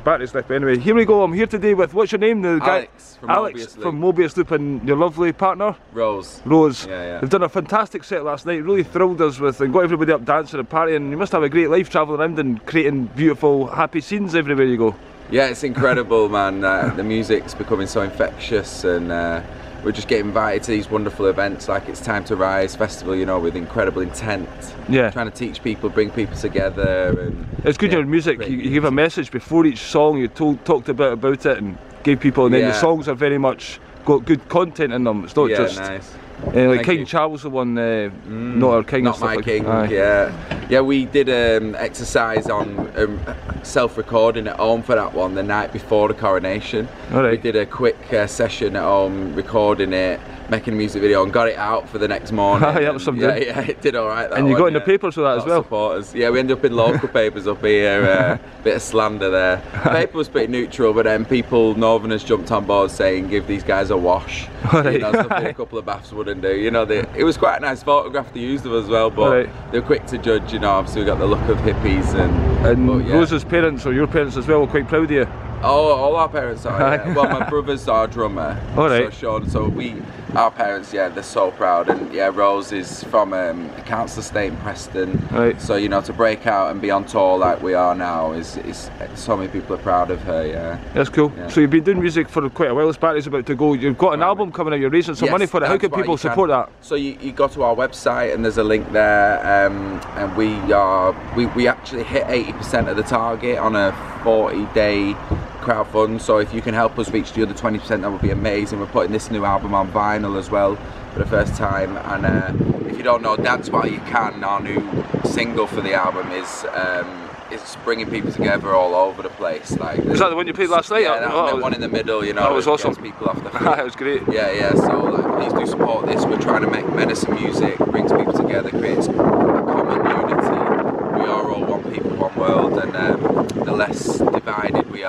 much batteries left. But anyway, here we go. I'm here today with what's your name? The guy Alex from Alex Mobius Loop. from Mobius Loop and your lovely partner Rose. Rose. Yeah, yeah. They've done a fantastic set last night. Really thrilled us with and got everybody up dancing and partying. You must have a great life travelling around and creating beautiful, happy scenes everywhere you go. Yeah, it's incredible, man. Uh, the music's becoming so infectious, and uh, we're just getting invited to these wonderful events like it's Time to Rise festival, you know, with incredible intent. Yeah. Trying to teach people, bring people together, and It's good yeah, your music. You, you give a message before each song. You told talked a bit about it and gave people, and then the songs are very much got good content in them. It's not Yeah, just nice. uh, like Thank King you. Charles the one, uh, not our king. Not my like- king. Aye. Yeah, yeah. We did um, exercise on um, self-recording at home for that one the night before the coronation. Right. We did a quick uh, session at home, recording it, making a music video, and got it out for the next morning. That was some yeah, yeah, it did all right. that And you got one, in the papers with that as well. Supporters. Yeah, we ended up in local papers up here. Uh, bit of slander there. The paper was pretty neutral, but then people, Northerners, jumped on board saying, "Give these guys a wash." Right. You know, a couple of baths wouldn't do. You know, they, it was quite a nice photograph they used of us as well, but right. they were quick to judge. You know, obviously we got the look of hippies and. And but, yeah. Rose's parents or your parents as well were quite proud of you. Oh, all our parents are. Yeah. well, my brother's our drummer. All right. So Sean, so we, our parents, yeah, they're so proud, and yeah, Rose is from um, a council estate in Preston. Right. So you know, to break out and be on tour like we are now is, is so many people are proud of her. Yeah. That's cool. Yeah. So you've been doing music for quite a while. This party's about to go. You've got an Right. album coming out. You're raising some Yes, money for it. How can people support that? So you, you go to our website and there's a link there, um, and we are we, we actually hit 80% of the target on a 40 day crowdfund. So if you can help us reach the other 20%, that would be amazing. We're putting this new album on vinyl as well for the first time. And uh, if you don't know, Dance While You Can, our new single for the album is. Um, it's bringing people together all over the place. Like Was that the one you played last night? Yeah, that, Oh, one in the middle. You know, that was awesome. People off the that was great. Yeah, yeah. So like, please do support this. We're trying to make medicine music, brings people together, creates a common unity. We are all one people, one world, and um, the less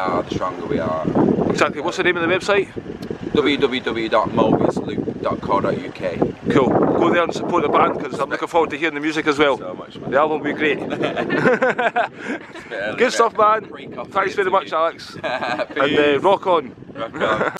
are, the stronger we are. Exactly. What's the name of the website? www.mobiusloop.co.uk. Cool. Go there and support the band because I'm looking forward to hearing the music as well. So much. The album will be great. Good stuff, man. Thanks very much, Alex. And uh, rock on. Rock on.